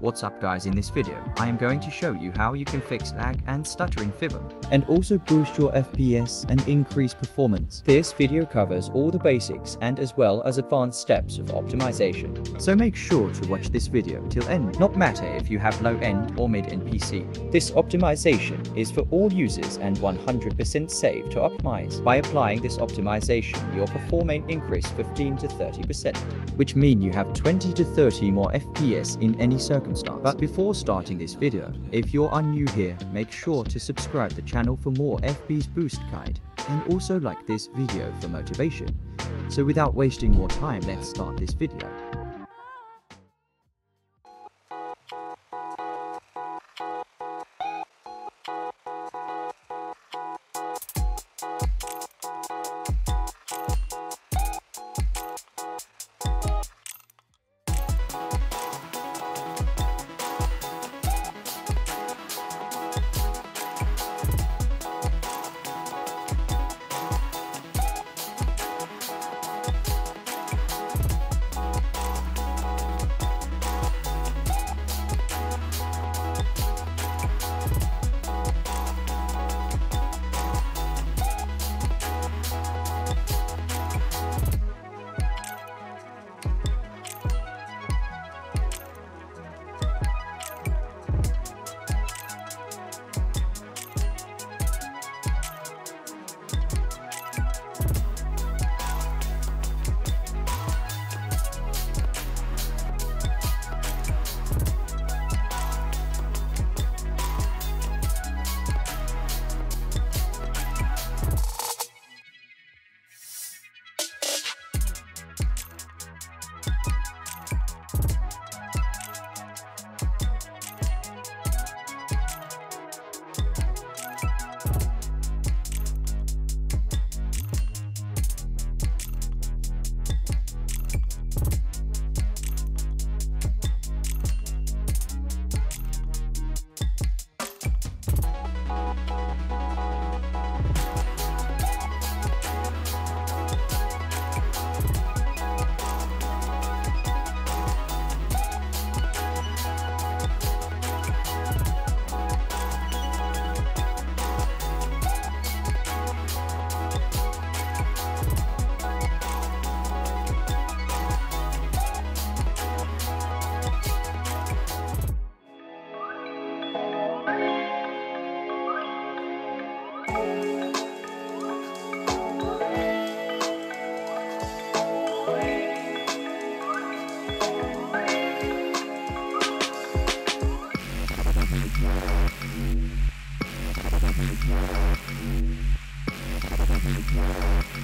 What's up guys in this video, I am going to show you how you can fix lag and stuttering FiveM. and also boost your FPS and increase performance. This video covers all the basics and as well as advanced steps of optimization. So make sure to watch this video till end, not matter if you have low end or mid end PC. This optimization is for all users and 100% safe to optimize. By applying this optimization, your performance increase 15 to 30%. which mean you have 20 to 30 more FPS in any circumstance. But before starting this video, if you are new here, make sure to subscribe the channel for more FPS boost guide and also like this video for motivation. So without wasting more time, let's start this video. You.